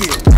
Yeah.